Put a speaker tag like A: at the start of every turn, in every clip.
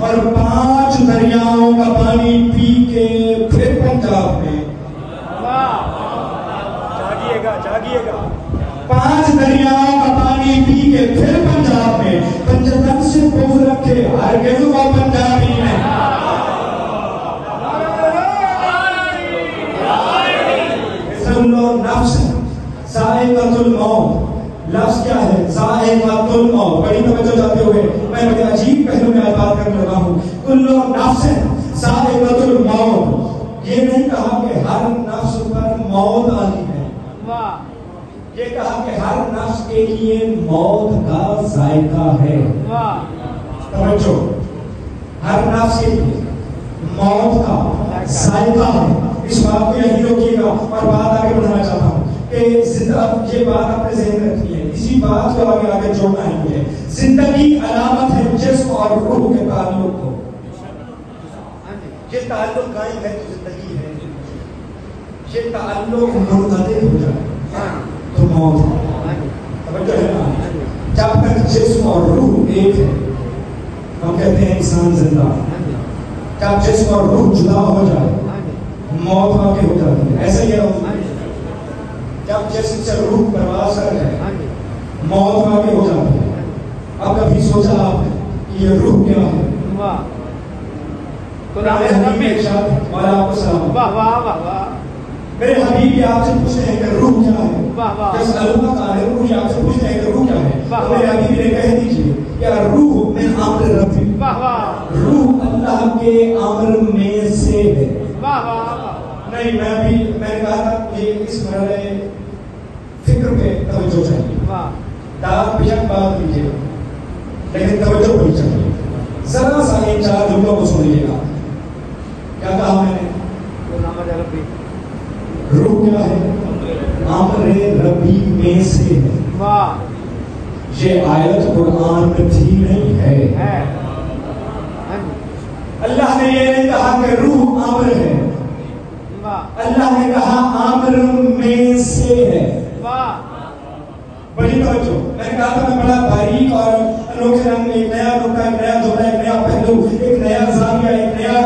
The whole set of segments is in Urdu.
A: اور پانچ دریاؤں کا پانی پی کے پھر پنجاب میں۔
B: جاگیے گا جاگیے گا۔
A: پانچ دریاؤں کا پانی پی کے پھر پنجاب میں۔ پنجتن سے بوز رکھے ہر گزو کا پنجابی لو نفس ذائقۃ الموت لفظ کیا ہے؟ ذائقۃ الموت بڑی توجہ جاتے ہوئے۔ میں بڑے عجیب پہلو میں بات کرنے لگا ہوں نفس ذائقۃ الموت یہ نہیں کہا کہ ہر نفس پر موت آتی ہے۔ یہ کہا کہ ہر نفس کے لیے موت کا ذائقہ ہے۔ توجہ۔ ہر نفس کے لیے موت کا ذائقہ ہے۔ اس بات کو یہی روکیے گا۔ اور بات آگے بڑھانا چاہتا ہوں کہ زندہ یہ بات اپنے ذہن میں رکھنی ہے اسی بات کو آگے آگے جوڑنا ہے۔ مجھے زندگی علامت ہے جسم اور روح کے تعلق کو۔ یہ تعلق قائم ہے تو زندگی ہے۔ یہ تعلق منقطع ہو جائے تو موت ہے۔ توجہ ہے۔ نا جب تک جسم اور روح ایک ہے ہم کہتے ہیں انسان زندہ۔ جب جسم اور روح جدا ہو جائے موت واقع ہو جاتی ہے۔ ایسا ہی ہے۔ جب جسم سے روح پرواز کر جائے موت واقع ہو جاتی ہے۔ اب کبھی سوچا آپ نے کہ یہ روح کیا ہے؟ میں ہے آپ میرے حبیب یہ آپ سے پوچھتے ہیں کہ روح کیا ہے جس علومت آ رہے روح آپ سے پوچھتے ہیں کہ روح کیا ہے میرے حبیب نے کہہ دیجیے کہ روح من امر ربی روح اللہ کے امر میں سے ہے نہیں میں بھی میں نے کہا تھا کہ اس مرحلے فکر پہ توجہ چاہیے داد بیشک بات کیجیے لیکن توجہ ہونی چاہیے ذرا سا ان چار جملوں کو سنیے گا کیا کہا میں نے؟ روح کیا ہے؟ امر ربی میں سے ہے۔ یہ آیت قرآن میں تھی نہیں ہے۔ اللہ نے یہ نہیں کہا کہ روح امر ہے۔ اللہ نے کہا امر میں سے ہے۔ بڑی توجہ۔ میں نے کہا تھا میں بڑا باریک اور انوکھے رنگ میں نیا ایک نیا پہلو ایک نیا زاویہ ایک نیا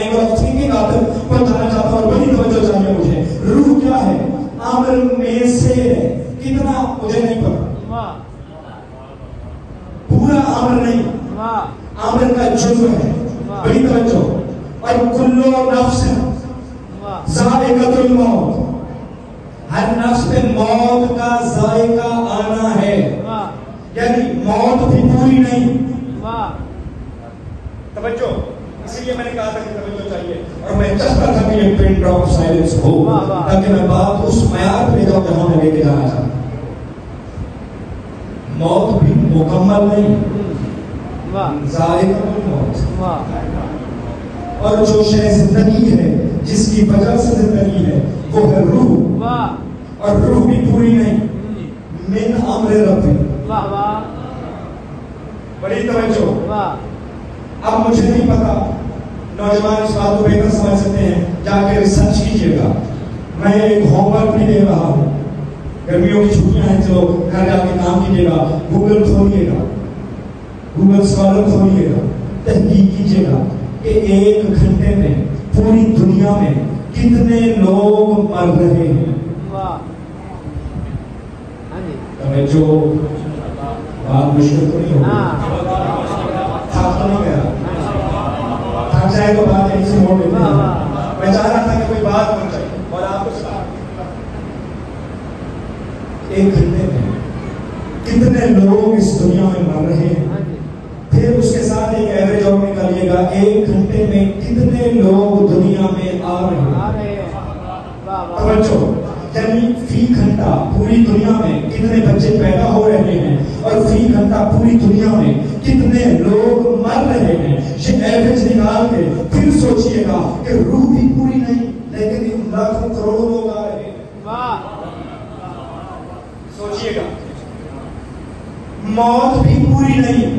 A: اینگل آف تھنکنگ آپ تک پہنچانا چاہتا ہوں اور بڑی توجہ چاہیے مجھے روح کیا ہے امر میں سے ہے کتنا مجھے نہیں پتا پورا امر نہیں امر ہے بڑی توجہ۔ اور کلو نفس ذائقۃ الموت۔ ہر نفس پہ موت کا ذائقہ آنا ہے۔ یعنی موت بھی پوری نہیں۔ توجہ۔ اسی لیے میں نے کہا تھا کہ توجہ چاہیے۔ اور میں چاہتا تھا کہ یہ پن ڈراپ سائلنس ہو، تاکہ میں بات اس معیار پہ جاؤں جہاں میں لے کے جانا چاہتا موت بھی مکمل نہیں۔ اور جو شے زندگی ہے جس کی وجہ سے زندگی ہے وہ ہے روح۔ اور روح بھی پوری نہیں۔ من امر ربی۔ بڑی توجہ۔ اب مجھے نہیں پتا نوجوان اس بات کو بہتر سمجھ سکتے ہیں۔ جا کے ریسرچ کیجیے گا۔ میں ایک ہوم ورک بھی دے رہا ہوں۔ گرمیوں کی چھٹیاں ہیں جو گھر جا کے کام کیجیے گا۔ گوگل کھولیے گا۔ گوگل سوالر کھولیے گا۔ تحقیق کیجیے گا کہ ایک گھنٹے میں، پوری دنیا میں کتنے لوگ مر رہے ہیں۔ توجہ بات مشکل تو نہیں ہوگی۔ تھک جائے تو بات یہیں سے موڑ لیتے ہیں۔ میں چاہ رہا تھا کہ کوئی بات بن جائے اور آپ کو ایک گھنٹے میں کتنے لوگ اس دنیا میں مر رہے ہیں پھر اس کے ساتھ ایک ایوریج اور نکالیے گا ایک گھنٹے میں کتنے لوگ دنیا میں آ رہے ہیں؟ توجہ یعنی فی گھنٹہ پوری دنیا میں کتنے بچے پیدا ہو رہے ہیں اور فی گھنٹہ پوری دنیا میں کتنے لوگ مر رہے ہیں؟ یہ ایوریج نکال کے پھر سوچئے گا کہ روح بھی پوری نہیں لیکن ان لاکھوں کروڑوں لوگ آ رہے ہیں۔ سوچئے گا۔ موت بھی پوری نہیں۔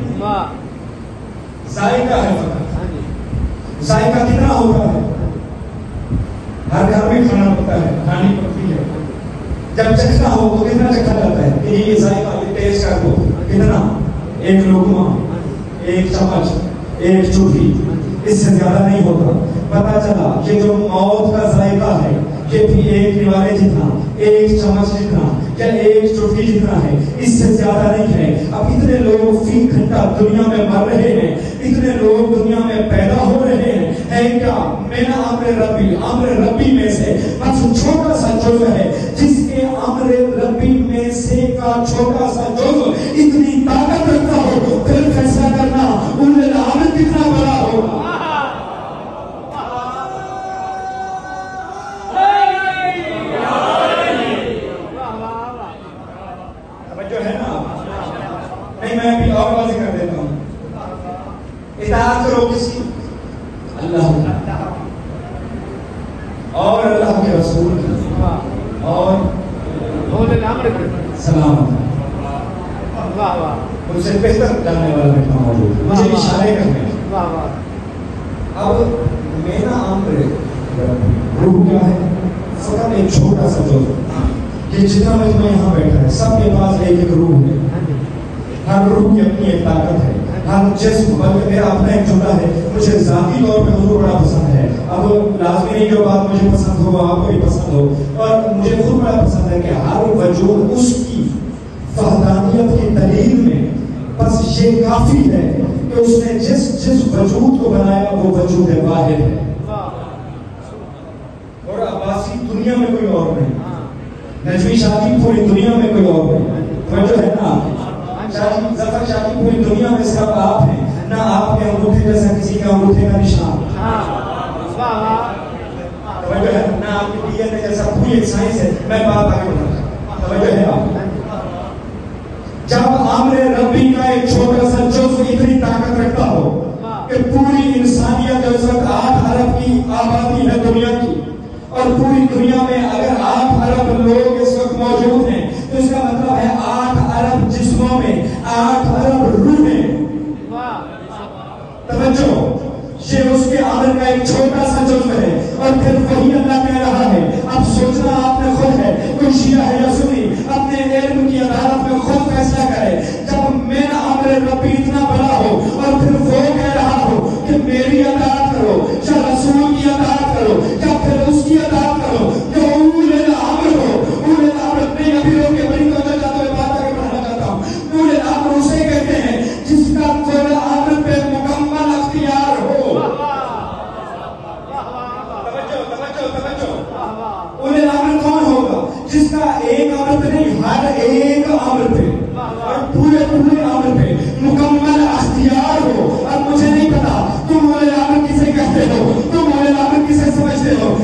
A: ذائقہ ہے۔ ذائقہ کتنا ہوتا ہے؟ ہر گھر میں کھانا ہوتا ہے، کھانی پڑتی ہے۔ جب چکھنا ہو تو کتنا چکھا جاتا ہے؟ کہ یہ ذائقہ یہ ٹیسٹ کر دو۔ کتنا؟ ایک لقمہ ایک چمچ، ایک چٹھی اس سے زیادہ نہیں ہوتا۔ پتا چلا کہ جو موت کا ذائقہ ہے یہ بھی ایک نوالے جتنا، ایک چمچ جتنا یا ایج ایک فی جتنا ہے؟ اس سے زیادہ نہیں ہے۔ اب اتنے لوگ فی گھنٹہ دنیا میں مر رہے ہیں۔ اتنے لوگ دنیا میں پیدا ہو رہے ہیں۔ ہے کیا؟ میرا امر ربی امر ربی میں سے بس چھوٹا سا جز ہے۔ جس کے امر ربی میں سے کا چھوٹا سا جز اتنی طاقت اطاعت کرو کس کی اللہ اور اللہ کے رسول۔ اور سلام۔ مجھ سے بہتر جاننے والا بیٹھا موجود۔ مجھے اشارے کرنے۔ اب میرا امر روح کیا ہے؟ ایک چھوٹا سا جو یہ جتنا مجمع یہاں بیٹھا ہے سب کے پاس ایک ایک روح ہے۔ ہر روح کی اپنی ایک طاقت ہے۔ ہر جسم بلکہ میرا اپنا ایک جملہ ہے مجھے ذاتی طور پہ حضور بڑا پسند ہے۔ اب لازمی نہیں جو بات مجھے پسند ہو آپ کو بھی پسند ہو اور مجھے خود بڑا پسند ہے کہ ہر وجود اس کی فہدانیت کی دلیل میں بس یہ کافی ہے کہ اس نے جس جس وجود کو بنایا، وہ وجود ہے واحد ہے۔ اور عباسی دنیا میں کوئی اور نہیں۔ نجوی شادی پوری دنیا میں کوئی اور نہیں۔ توجہ ہے نا؟ شادی ظفر شادی پوری دنیا میں صرف آپ ہیں۔ نہ آپ کے انگوٹھے جیسا کسی کا انگوٹھے کا نشان۔ نہ آپ کی ڈی این اے جیسا پوری ایک سائنس ہے۔ میں بات آگے بڑھا توجہ ہے؟ آپ جب عامر ربی کا ایک چھوٹا سا جز اتنی طاقت رکھتا ہو کہ پوری انسانیت جو اس وقت آٹھ ارب کی آبادی ہے دنیا کی اور پوری دنیا میں اگر آٹھ ارب لوگ اس وقت موجود ہیں تو اس کا مطلب ہے آٹھ ارب جسموں میں آٹھ ارب روحیں توجہ یہ اس کے عمل کا ایک چھوٹا سا جزو ہے اور پھر وہی اللہ کہہ رہا ہے اب سوچنا آپ نے خود ہے کوئی شیعہ ہے یا سنی اپنے علم کی عدالت میں خود فیصلہ کرے۔ جب میرا عمل ربی اتنا جس کا ایک عمل پہ نہیں، ہر ایک عمل پہ۔ اور پورے پورے عمل پہ مکمل اختیار ہو۔ اور مجھے نہیں پتا، تم اول عمل کسے کہتے ہو؟ تم اول عمل کسے سمجھتے ہو؟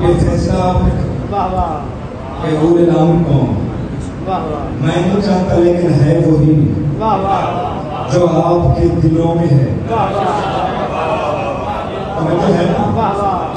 A: یہ فیصلہ کہ الامر کون؟ میں نہیں چاہتا لیکن ہے وہی جو آپ کے دلوں میں ہے۔ توجہ ہے نا؟